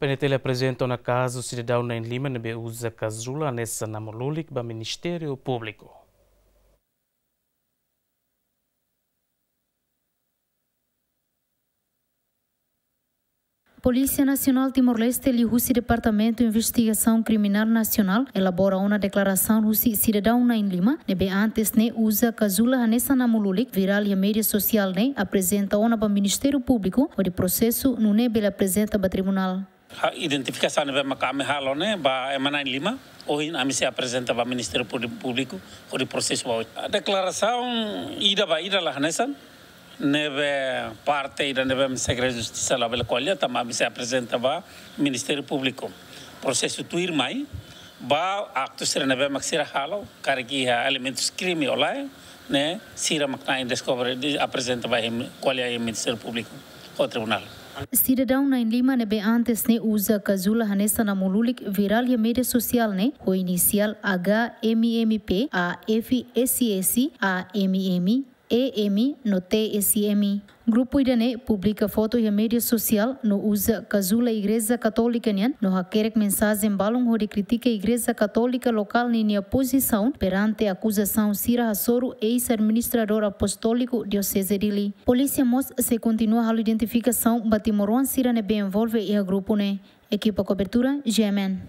PNT apresenta na casa o cidadão em Lima nebe usa casula nessa namolulik ba Ministério Público. Polícia Nacional Timor-Leste e o Departamento de Investigação Criminal Nacional elabora uma declaração do cidadão na Lima, nebe antes ne usa casula hanessa na mululik viral e mídia social ne apresenta ona para o Ministério Público o de processo no nebe apresenta para tribunal. A identificação nebe makame halo ne ba emana Lima hoje a se apresenta para o Ministério Público o de processo a declaração ida ba ida lá hanessa neve parte ida neve segredo de justiça lá pela colha também se apresenta para o Ministério Público processo tuir mai ba acto ser neve maxira halo cara que elementos crime olá né sira makna descobre apresenta para colha o Ministério Público o tribunal Cidadão na Lima nebe antes ne usa casula hanessa na mululik viral e mídia social ne o inicial HMMP a FSS a MM EM no TSM. Grupo Idane publica foto e mídia social no usa casula Igreja Católica nian no hakerek mensagem balong hori critica a Igreja Católica local ninia posição perante a acusação Sira Hassoro, ex-administrador apostólico diocese de Li. Polícia mos se continua a identificação batimoroan Sira ne bem envolve e a grupo ne. Equipa cobertura GMN.